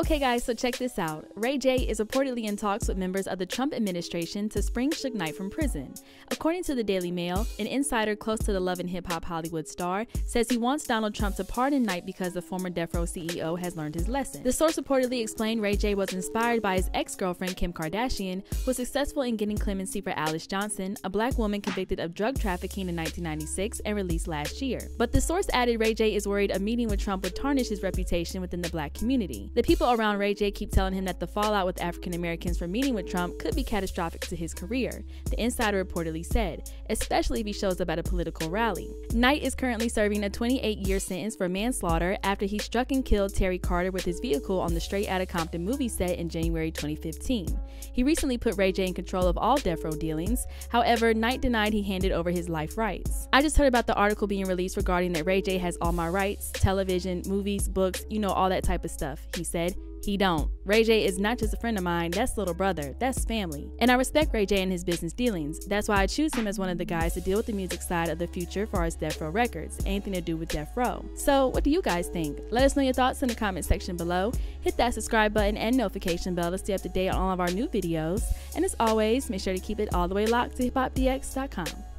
Okay, guys, so check this out. Ray J is reportedly in talks with members of the Trump administration to spring Suge Knight from prison. According to the Daily Mail, an insider close to the Love and Hip Hop Hollywood star says he wants Donald Trump to pardon Knight because the former Death Row CEO has learned his lesson. The source reportedly explained Ray J was inspired by his ex girlfriend Kim Kardashian, who was successful in getting clemency for Alice Johnson, a black woman convicted of drug trafficking in 1996 and released last year. But the source added Ray J is worried a meeting with Trump would tarnish his reputation within the black community. The people around Ray J keep telling him that the fallout with African Americans from meeting with Trump could be catastrophic to his career, the insider reportedly said, especially if he shows up at a political rally. Knight is currently serving a 28 year sentence for manslaughter after he struck and killed Terry Carter with his vehicle on the Straight Outta Compton movie set in January 2015. He recently put Ray J in control of all death row dealings. However, Knight denied he handed over his life rights. I just heard about the article being released regarding that Ray J has all my rights television, movies, books, you know, all that type of stuff. He said, he don't. Ray J is not just a friend of mine, that's little brother, that's family. And I respect Ray J and his business dealings. That's why I choose him as one of the guys to deal with the music side of the future for as Death Row Records, anything to do with Death Row. So, what do you guys think? Let us know your thoughts in the comment section below. Hit that subscribe button and notification bell to stay up to date on all of our new videos. And as always, make sure to keep it all the way locked to hiphopdx.com.